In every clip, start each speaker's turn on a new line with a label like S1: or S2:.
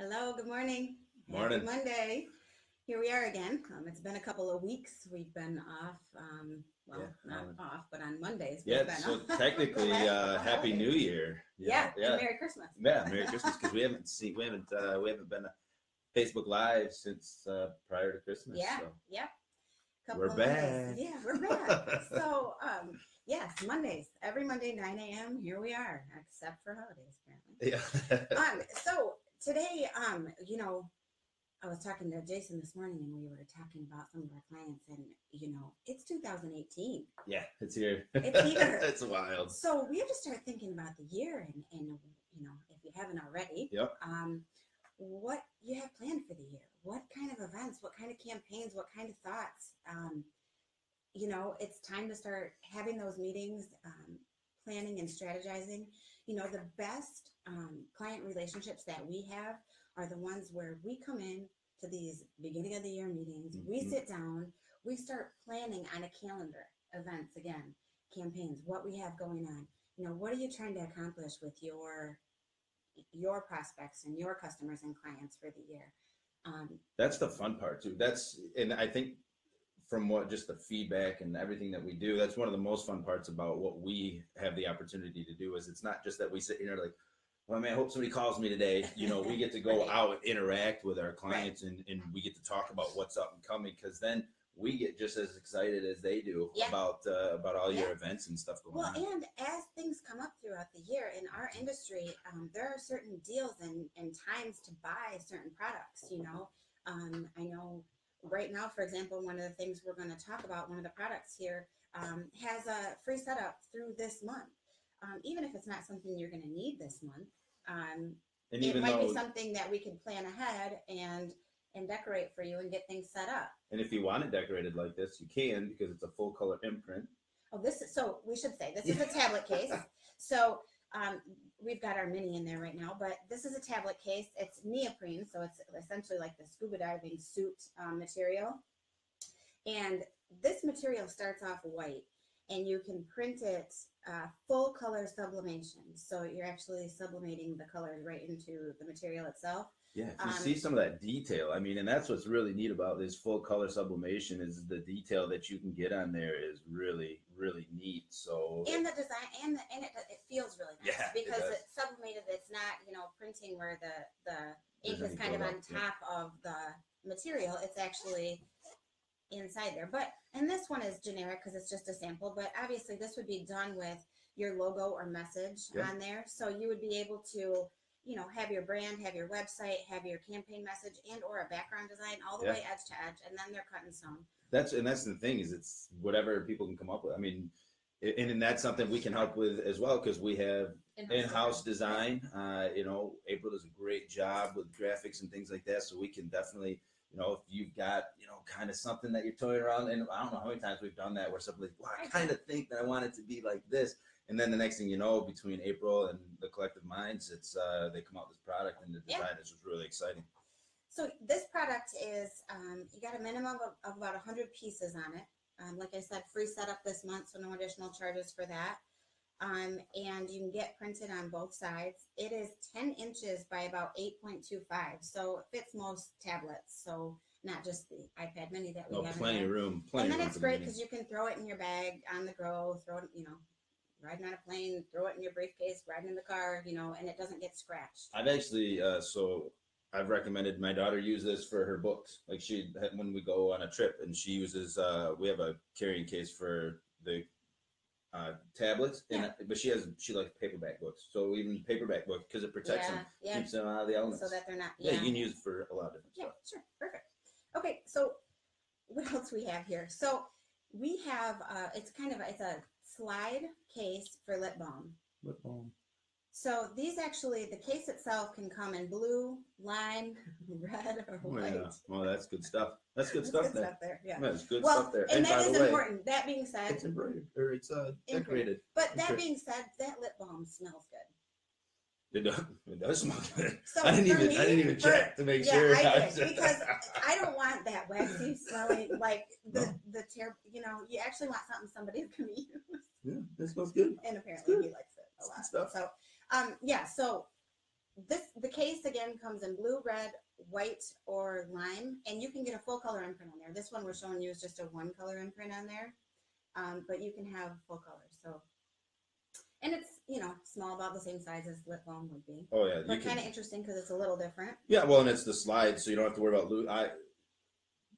S1: Hello, good morning. Happy
S2: Morning.
S1: Monday. Here we are again. Um, it's been a couple of weeks. We've been off, um, well,
S2: Yeah,
S1: not
S2: um,
S1: off, but on Mondays. we've
S2: Yeah, so technically, uh, Happy New. Year. you
S1: Yeah,
S2: yeah,
S1: Merry Christmas.
S2: yeah, Merry Christmas because we haven't seen, we haven't, uh, we haven't been Facebook Live since uh, prior to Christmas.
S1: Yeah,
S2: so.
S1: yeah. Couple
S2: We're
S1: Mondays.
S2: back.
S1: Yeah, we're back. so, um, yes, Mondays, every Monday, 9 a.m. Here we are, except for holidays, apparently.
S2: Yeah.
S1: um, so today, um, you know, I was talking to Jason this morning and we were talking about some of our clients and, you know, it's 2018.
S2: yeah, it's here.
S1: It's here.
S2: it's wild.
S1: So we have to start thinking about the year and, and you know, if you haven't already,
S2: Yep.
S1: um, what you have planned for the year. What kind of events, what kind of campaigns, what kind of thoughts. Um, you know, it's time to start having those meetings, um, planning and strategizing. You know, the best um, client relationships that we have are the ones where we come in to these beginning of the year meetings, we
S2: Mhm.
S1: sit down, we start planning on a calendar events again, campaigns, what we have going on. You know, what are you trying to accomplish with your your prospects and your customers and clients for the year? Um,
S2: That's the fun part too. That's, and I think from what just the feedback and everything that we do, that's one of the most fun parts about what we have the opportunity to do is it's not just that we sit here like, well, man, I hope somebody calls me today. You know, we get to go
S1: Right.
S2: out and interact with our clients and, and we get to talk about what's up and coming because then we get just as excited as they do
S1: Yeah.
S2: about uh, about all your events and stuff going
S1: Well,
S2: on.
S1: and as things come up throughout the year in our industry, um, there are certain deals and, and times to buy certain products. You know, um, know right now, for example, one of the things we're going to talk about, one of the products here, um, has a free setup through this month. Um, even if it's not something you're going to need this month, um,
S2: and
S1: it might
S2: though,
S1: be something that we can plan ahead and and decorate for you and get things set up.
S2: and if you want it decorated like this, you can because it's a full color imprint.
S1: Oh, this is so we should say this is a tablet case. So um, we've got our mini in there right now, but this is a tablet case. It's neoprene, so it's essentially like the scuba diving suit um, material. And this material starts off white, and you can print it uh, full color sublimation. So you're actually sublimating the colors right into the material itself.
S2: Yeah, if you
S1: Um,
S2: see some of that detail, I mean, and that's what's really neat about this full color sublimation is the detail that you can get on there is really, really neat. So
S1: and the design and the, and it, it feels really nice
S2: Yeah,
S1: because
S2: does.
S1: it's sublimated it's not you know printing where the the ink
S2: There's
S1: is kind of on
S2: yeah.
S1: top of the material it's actually inside there but and this one is generic because it's just a sample but obviously this would be done with your logo or message
S2: Yeah.
S1: on there so you would be able to you know have your brand have your website have your campaign message and or a background design all the
S2: Yeah.
S1: way edge to edge and then they're cut and sewn
S2: that's and that's the thing is it's whatever people can come up with. I mean, and, and that's something we can help with as well because we have in-house design. Uh, you know, April does a great job with graphics and things like that. So we can definitely, you know, if you've got, you know, kind of something that you're toying around, and I don't know how many times we've done that where somebody's, well, I kind of think that I want it to be like this. And then the next thing you know, between April and the collective minds, it's uh, they come out with this product and the
S1: Yeah.
S2: design is just really exciting.
S1: So this product is, um, you got a minimum of, of about hundred pieces on it. Um, like I said, free setup this month, so no additional charges for that. Um, and you can get printed on both sides. It is ten inches by about eight point two five, so it fits most tablets. So not just the iPad Mini that we
S2: No,
S1: have. in
S2: plenty of room. Plenty
S1: And then it's great because you can throw it in your bag on the go, throw it, you know, riding on a plane, throw it in your briefcase, riding in the car, you know, and it doesn't get scratched.
S2: I've actually uh, so I've recommended my daughter use this for her books. Like she when we go on a trip and she uses uh, we have a carrying case for the uh, tablets and but she has she likes paperback books. So even paperback books because it protects
S1: Yeah,
S2: them,
S1: yeah,
S2: keeps them out of the elements.
S1: so that they're not.
S2: yeah, you can use it for a lot of different
S1: Yeah,
S2: stuff.
S1: sure. Perfect. Okay, so what else we have here? So we have uh it's kind of it's a slide case for lip balm. Lip balm. So these actually the case itself can come in blue, lime, red, or
S2: Oh,
S1: white.
S2: yeah. Well, that's good stuff. That's good
S1: That's
S2: stuff there.
S1: there. Yeah.
S2: That's good
S1: well,
S2: stuff there.
S1: and, that
S2: by
S1: is
S2: the way,
S1: important. That being said,
S2: it's embroidered or it's uh, decorated.
S1: but that being said, that lip balm smells good.
S2: It does, it does smell good.
S1: So
S2: I didn't even I didn't even
S1: for-
S2: check to make
S1: yeah,
S2: sure.
S1: I did because I don't want that waxy smelling like the
S2: No.
S1: the tear. You know, you actually want something somebody's gonna use.
S2: yeah, it smells good.
S1: and apparently
S2: good.
S1: he likes it a lot.
S2: stuff.
S1: So, um, yeah. So this the case again comes in blue, red, white, or lime, and you can get a full color imprint on there. This one we're showing you is just a one color imprint on there, um, but you can have full colors. So, and it's you know small, about the same size as lip balm would be,
S2: Oh yeah,
S1: but kind of interesting because it's a little different.
S2: Yeah, well, and it's the slide, so you don't have to worry about lo- I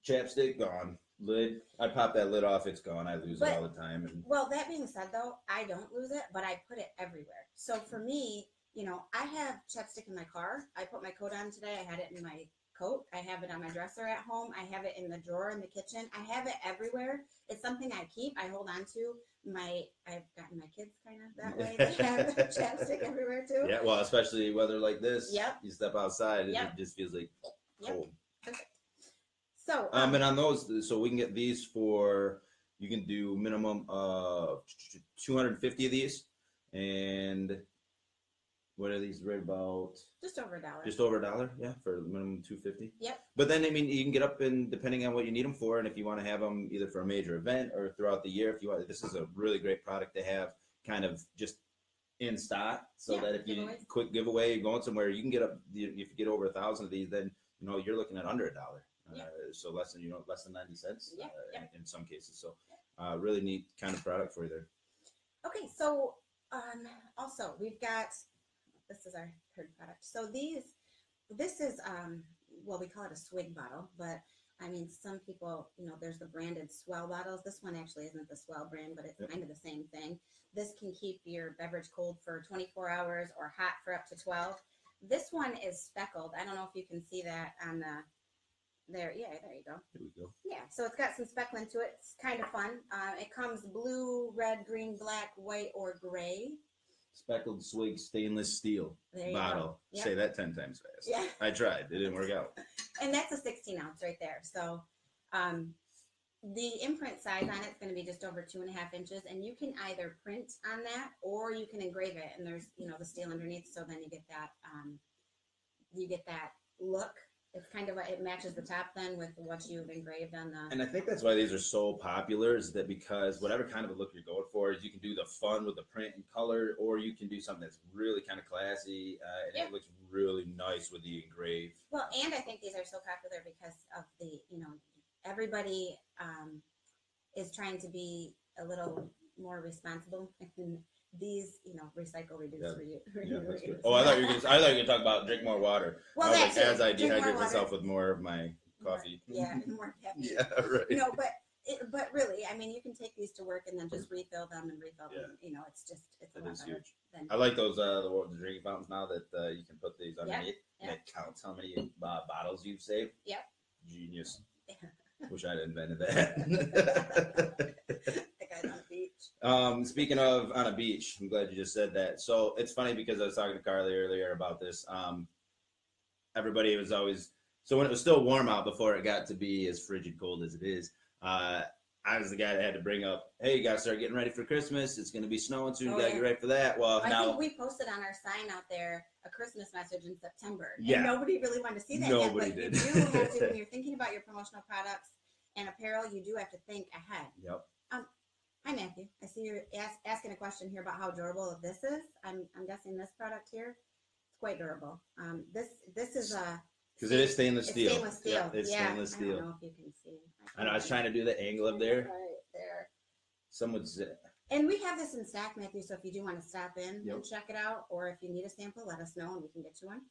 S2: chapstick gone, lid. I pop that lid off, it's gone. I lose
S1: But-
S2: it all the time. And
S1: Well, that being said, though, I don't lose it, but I put it everywhere. So for me, you know, I have chapstick in my car. I put my coat on today. I had it in my coat. I have it on my dresser at home. I have it in the drawer in the kitchen. I have it everywhere. It's something I keep. I hold on to. My I've gotten my kids kind of that way. They have chapstick everywhere too.
S2: yeah, well, especially weather like this.
S1: Yep.
S2: You step outside, and
S1: Yep.
S2: it just feels like
S1: Yep.
S2: cold.
S1: So
S2: Um, and on those, so we can get these for you can do minimum of 250 of these, and what are these right about?
S1: just over a dollar.
S2: Just over a dollar, yeah, for minimum 250.
S1: Yep.
S2: But then I mean, you can get up and depending on what you need them for, and if you want to have them either for a major event or throughout the year, if you want, this is a really great product to have, kind of just in stock, so
S1: Yeah,
S2: that if you
S1: giveaways.
S2: quick giveaway you're going somewhere, you can get up. If you get over a thousand of these, then you know you're looking at under a dollar.
S1: Yeah.
S2: Uh, so less than you know less than 90 cents
S1: Yeah,
S2: uh,
S1: yeah.
S2: In, in some cases. So uh, really neat kind of product for you there.
S1: Okay, so um, also we've got this is our third product. So these, this is um, well, we call it a swig bottle, but I mean, some people, you know, there's the branded S'well bottles. This one actually isn't the S'well brand, but it's
S2: Yep.
S1: kind of the same thing. This can keep your beverage cold for 24 hours or hot for up to 12. This one is speckled. I don't know if you can see that on the there. Yeah, there you go.
S2: Here we go.
S1: Yeah, so it's got some speckling to it. It's kind of fun. Uh, it comes blue, red, green, black, white, or gray.
S2: Speckled swig stainless steel bottle.
S1: Yep.
S2: Say that 10 times fast.
S1: Yeah,
S2: I tried. It didn't work out.
S1: and that's a 16 ounce right there. So um, the imprint size on it's going to be just over two and a half inches, and you can either print on that or you can engrave it. And there's you know the steel underneath, so then you get that um, you get that look. It's kind of it matches the top then with what you've engraved on the.
S2: And I think that's why these are so popular is that because whatever kind of a look you're going for is you can do the fun with the print and color, or you can do something that's really kind of classy uh, and
S1: Yeah.
S2: it looks really nice with the engraved.
S1: Well, and I think these are so popular because of the, you know, everybody um, is trying to be a little more responsible. And these, you know, recycle, reduce,
S2: Yeah.
S1: reuse.
S2: Yeah. Oh, I thought you were gonna, I thought you were gonna talk about drink more water.
S1: Well,
S2: I was like, as I dehydrate myself with more of my
S1: More-
S2: coffee.
S1: yeah, more caffeine.
S2: yeah, right.
S1: No, but it, but really, I mean, you can take these to work and then just refill them and refill
S2: Yeah.
S1: them. You know, it's just it's a
S2: That
S1: lot better
S2: huge.
S1: than
S2: I like those uh the, the drinking fountains now that uh, you can put these underneath.
S1: yeah.
S2: And it counts how many uh, bottles you've saved.
S1: Yep.
S2: Genius.
S1: Yeah.
S2: Wish I'd invented that.
S1: the guys on the beach.
S2: Um, speaking of on a beach, I'm glad you just said that. So it's funny because I was talking to Carly earlier about this. Um, everybody was always so when it was still warm out before it got to be as frigid cold as it is. Uh, I was the guy that had to bring up, "Hey, you guys start getting ready for Christmas. It's going to be snowing soon. You
S1: Oh,
S2: got to
S1: yeah.
S2: get ready for that." Well,
S1: I
S2: now
S1: think we posted on our sign out there a Christmas message in September.
S2: Yeah.
S1: And nobody really wanted to see that
S2: Nobody
S1: yet. But
S2: did.
S1: you do have to, when you're thinking about your promotional products and apparel, you do have to think ahead.
S2: Yep.
S1: Hi, Matthew. I see you're ask, asking a question here about how durable this is. I'm, I'm guessing this product here it's quite durable. Um, this this is a
S2: because it is stainless
S1: it's
S2: steel.
S1: stainless steel.
S2: Yeah, it's
S1: yeah,
S2: stainless
S1: I don't know if you can see.
S2: I know. I was trying to do the angle up there.
S1: Right there.
S2: Some would say,
S1: And we have this in stock, Matthew. So if you do want to stop in
S2: Yep.
S1: and check it out, or if you need a sample, let us know and we can get you one.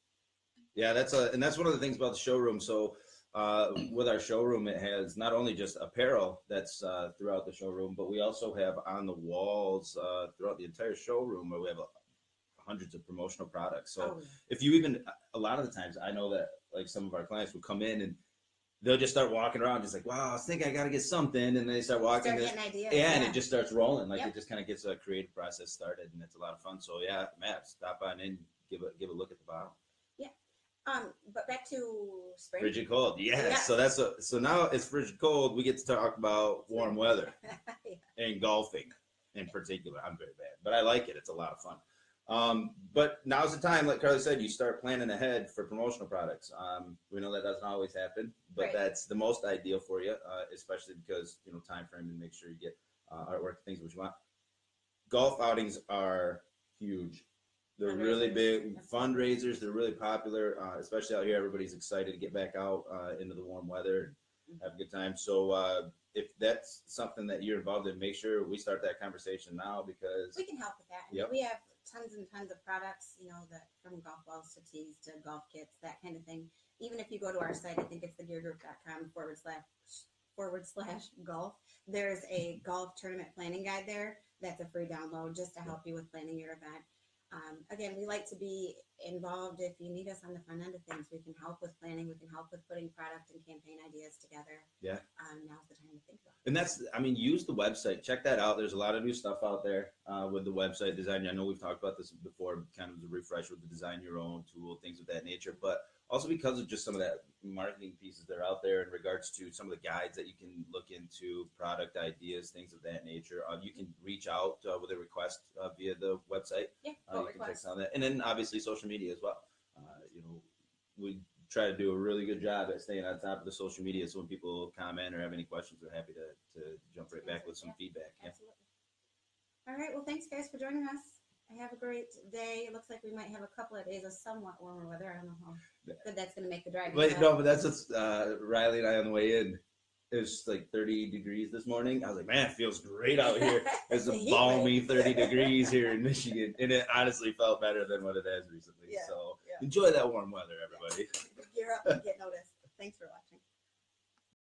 S2: Yeah, that's a and that's one of the things about the showroom. So uh, with our showroom, it has not only just apparel that's uh, throughout the showroom, but we also have on the walls uh, throughout the entire showroom where we have uh, hundreds of promotional products. So
S1: Oh,
S2: if you even a lot of the times, I know that like some of our clients will come in and they'll just start walking around, just like, wow, I think I got to get something, and they start walking.
S1: Start
S2: and-
S1: ideas.
S2: yeah, and it just starts rolling. Like
S1: Yep.
S2: it just kind of gets a creative process started, and it's a lot of fun. So yeah, Matt, stop on in, give a give a look at the bottle.
S1: Um, but back to spring.
S2: Frigid cold, yes.
S1: Yeah.
S2: So that's a, so now it's frigid cold. We get to talk about warm weather
S1: Yeah.
S2: and golfing in particular. I'm very bad, but I like it. It's a lot of fun. Um, but now's the time, like Carly said, you start planning ahead for promotional products. Um, we know that doesn't always happen, but
S1: Right.
S2: that's the most ideal for you, uh, especially because you know time frame and make sure you get uh, artwork things which you want. Golf outings are huge. They're really big fundraisers. They're really popular, uh, especially out here. Everybody's excited to get back out uh, into the warm weather, and have a good time. So uh, if that's something that you're involved in, make sure we start that conversation now because
S1: We can help with that. I mean,
S2: Yep.
S1: We have tons and tons of products, you know, that from golf balls to tees to golf kits, that kind of thing. Even if you go to our site, I think it's thegeargroup.com forward slash forward slash golf. There's a golf tournament planning guide there. That's a free download just to help you with planning your event. Um, again, we like to be involved. If you need us on the front end of things, we can help with planning. We can help with putting product and campaign ideas together.
S2: Yeah.
S1: Um, now's the time to think about. it.
S2: And that's, I mean, use the website. Check that out. There's a lot of new stuff out there uh, with the website design. I know we've talked about this before, kind of the refresh with the design your own tool, things of that nature. But also because of just some of that marketing pieces that are out there in regards to some of the guides that you can look into, product ideas, things of that nature. Uh, you can reach out uh, with a request uh, via the website.
S1: Yeah,
S2: Uh, you can
S1: request.
S2: on that, and then obviously social media as well. Uh, you know, we try to do a really good job at staying on top of the social media. So when people comment or have any questions, we're happy to, to jump right back with some
S1: Yeah.
S2: feedback. Yeah.
S1: Absolutely. All right. Well, thanks guys for joining us. Have a great day. It looks like we might have a couple of days of somewhat warmer weather. I don't know how good that's going to make the drive.
S2: But no, but that's what's uh, Riley and I on the way in. It was like 30 degrees this morning. I was like, man, it feels great out here. It's a balmy 30 degrees here in Michigan, and it honestly felt better than what it has recently.
S1: Yeah,
S2: so
S1: yeah.
S2: enjoy that warm weather, everybody.
S1: Gear up and get noticed. Thanks for watching.